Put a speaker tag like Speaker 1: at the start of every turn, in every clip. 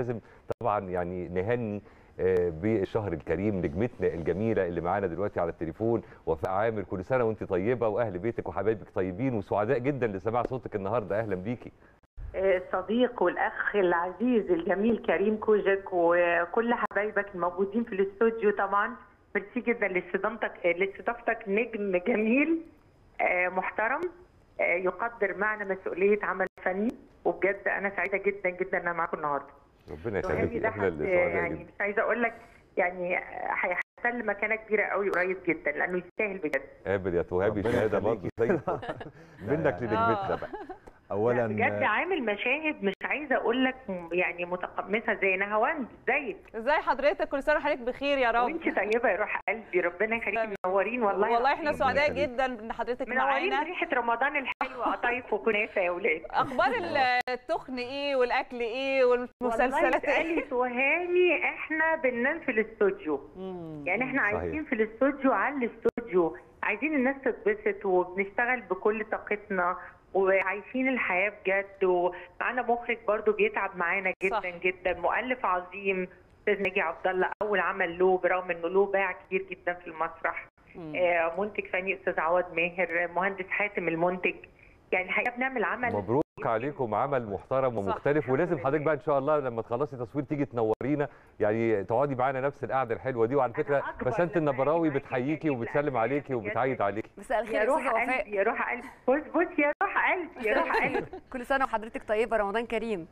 Speaker 1: لازم طبعا يعني نهني آه، بالشهر الكريم نجمتنا الجميلة اللي معانا دلوقتي على التليفون وفاء عامر كل سنة وأنت طيبة وأهل بيتك وحبايبك طيبين وسعداء جدا لسماع صوتك النهارده. أهلا بيكي.
Speaker 2: الصديق والأخ العزيز الجميل كريم كوجك وكل حبايبك الموجودين في الاستوديو طبعا. ميرسي جدا لاستضافتك لاستضافتك نجم جميل آه، محترم آه، يقدر معنى مسؤولية عمل فني. وبجد أنا سعيدة جدا جدا إن أنا معاكم النهارده.
Speaker 1: ربنا
Speaker 2: ده إحنا
Speaker 1: اللي
Speaker 2: يعني
Speaker 1: جدا
Speaker 2: مش عايزة أقول لك يعني هيحتل مكانة كبيرة قوي قريب جدا لأنه يستاهل بجد
Speaker 1: قابل يا توهابي
Speaker 3: ربنا شهادة.
Speaker 1: برضه زي. منك لنجمتنا بقى
Speaker 3: اولا
Speaker 2: بجد عامل مشاهد مش عايزة أقول لك يعني متقمصة زي نهاوند زيك.
Speaker 4: إزاي حضرتك؟ كل سنة وحضرتك بخير يا رب.
Speaker 2: وانت طيبة يا روح قلبي ربنا يخليكي منورين. والله
Speaker 4: والله
Speaker 2: إحنا.
Speaker 4: سعداء. جدا إن حضرتك
Speaker 2: منورين
Speaker 4: معانا
Speaker 2: بريحه رمضان الحلوة. قطايف وكنافة يا ولاد.
Speaker 4: أخبار التخن إيه والأكل إيه
Speaker 2: والله
Speaker 4: والمسلسلات
Speaker 2: إيه وهاني إحنا بننام في الاستوديو. يعني إحنا
Speaker 1: صحيح.
Speaker 2: عايزين في الاستوديو على الاستوديو. عايزين الناس تتبسط وبنشتغل بكل طاقتنا وعايشين الحياة بجد ومعانا مخرج برضو بيتعب معانا جدا
Speaker 4: صح.
Speaker 2: جدا مؤلف عظيم أستاذ ناجي عبد الله أول عمل له برغم إنه له باع كبير جدا في المسرح. آه، منتج فني أستاذ عواد ماهر مهندس حاتم المنتج يعني الحقيقة بنعمل عمل
Speaker 1: مبروك عليكم عمل محترم ومختلف ولازم حضرتك بقى إن شاء الله لما تخلصي تصوير تيجي تنورينا. يعني تقعدي معانا نفس القعدة الحلوة دي وعلى
Speaker 2: فكرة
Speaker 1: بسنت النبراوي بتحييكي وبتسلم عليكي. وبتعيد عليكي.
Speaker 5: مساء الخير
Speaker 2: يا
Speaker 5: يا
Speaker 2: روح
Speaker 5: وفاء
Speaker 2: قلبي يا روح قلبي. بص بص يا روح قلبي يا روح قلبي.
Speaker 5: كل سنة وحضرتك طيبة رمضان كريم.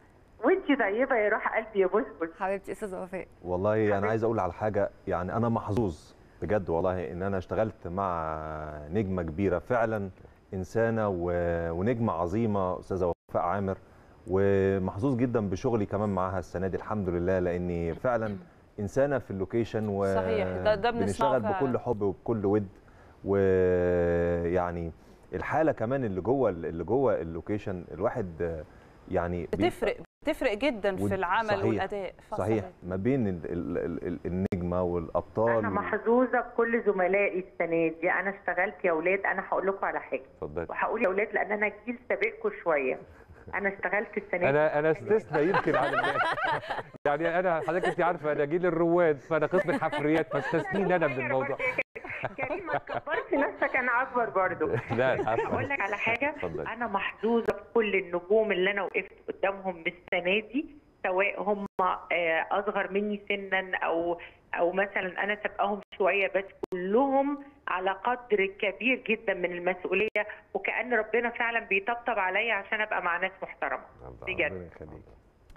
Speaker 2: وانت طيبة يا روح قلبي يا بص بص.
Speaker 5: حبيبتي أستاذة وفاء.
Speaker 3: والله أنا عايز أقول على حاجة يعني أنا محظوظ بجد والله إن أنا اشتغلت مع نجمة كبيرة. فعلا إنسانة ونجمة عظيمة أستاذة وفاء عامر ومحظوظ جدا بشغلي كمان معاها السنة دي الحمد لله لأني فعلا إنسانة في ال location
Speaker 4: صحيح، ده- ده
Speaker 3: بنشتغل. بكل حب وبكل ود ويعني الحالة كمان اللي جوه اللي جوه ال location الواحد يعني
Speaker 4: بتفرق بتفرق جدا في العمل
Speaker 3: صحيح،
Speaker 4: والأداء.
Speaker 3: صحيح. ما بين ال- ال- ال- ال- النجمة والأبطال
Speaker 2: أنا محظوظة بكل زملائي السنة دي. أنا اشتغلت يا أولاد. أنا هقول لكم على حاجة.
Speaker 1: اتفضلي.
Speaker 2: وهقول يا أولاد لأن أنا جيل سابقكم شوية. أنا اشتغلت السنة دي.
Speaker 1: أنا أنا استثنى يمكن عن الناس. يعني أنا حضرتك أنت عارفة أنا جيل الرواد فأنا قسم الحفريات فاستثنين أنا من الموضوع.
Speaker 2: كريم ما تكبرش نفسك أنا اكبر برضو
Speaker 1: لا.
Speaker 2: أقول لك على حاجة
Speaker 1: اتفضلي.
Speaker 2: أنا محظوظة بكل النجوم اللي أنا وقفت قدامهم السنة دي سواء هم آه، أصغر مني سنا أو أو مثلا أنا سابقاهم شوية بس كلهم على قدر كبير جدا من المسؤولية وكأن ربنا فعلا بيطبطب عليا عشان أبقى مع ناس محترمة بجد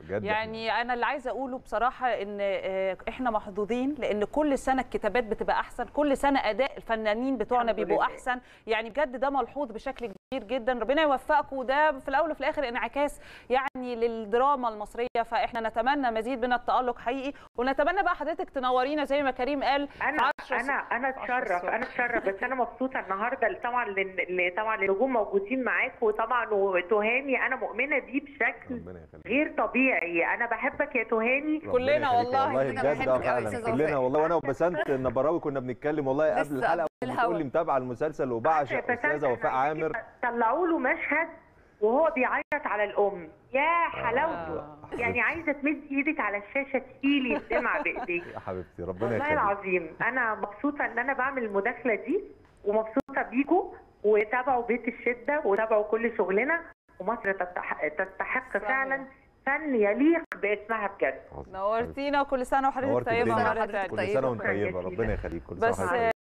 Speaker 3: بجد
Speaker 4: يعني أنا اللي عايزة أقوله بصراحة إن آه، إحنا محظوظين لأن كل سنة الكتابات بتبقى أحسن كل سنة أداء الفنانين بتوعنا بيبقوا. أحسن يعني بجد ده ملحوظ بشكل كبير جدا. ربنا يوفقكم. وده في الأول وفي الآخر انعكاس يعني للدراما المصرية. فإحنا نتمنى مزيد من التألق حقيقي. ونتمنى بقى حضرتك تنورينا زي ما كريم قال
Speaker 2: أنا
Speaker 4: أنا
Speaker 2: أنا
Speaker 4: أتشرف.
Speaker 2: أنا أتشرف. بس أنا مبسوطة النهارده طبعا طبعا النجوم موجودين معاكم وطبعا وتهاني أنا مؤمنة بيه بشكل
Speaker 3: ربنا يخليك.
Speaker 2: غير طبيعي. أنا بحبك يا تهاني.
Speaker 4: كلنا. والله.
Speaker 3: والله
Speaker 5: كلنا
Speaker 3: بجد. آه فعلا. كلنا. والله. وأنا وبسنت النبراوي كنا بنتكلم والله قبل
Speaker 5: الحلقة.
Speaker 3: بتقول لي. متابعة المسلسل وبعشق أستاذة وفاء عامر.
Speaker 2: طلعوا له مشهد وهو بيعيط على الأم يا حلاوته
Speaker 4: آه.
Speaker 2: يعني عايزة تمد إيدك على الشاشة تشيلي الدمعة بايديك
Speaker 3: يا حبيبتي ربنا
Speaker 2: والله
Speaker 3: يخليك
Speaker 2: العظيم أنا مبسوطة إن أنا بعمل المداخلة دي ومبسوطة بيكم وتابعوا بيت الشدة وتابعوا كل شغلنا ومصر تستحق. فعلا فن يليق باسمها بجد
Speaker 4: نورتينا وكل سنة وحضرتك طيبة.
Speaker 5: مرة
Speaker 4: ثانية
Speaker 3: كل.
Speaker 2: سنة
Speaker 3: وأنت
Speaker 2: طيبة.
Speaker 3: ربنا يخليك كل سنة
Speaker 4: بس.